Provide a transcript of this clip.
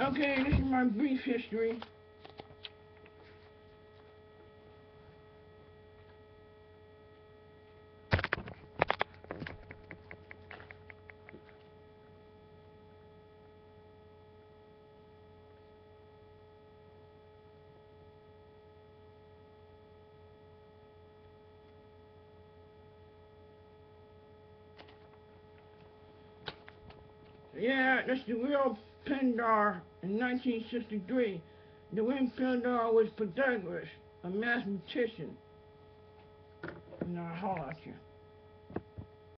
Okay, this is my brief history. Yeah, that's the real Pindar in 1963. The Win Pindar was Pythagoras, a mathematician. I'll holler at you.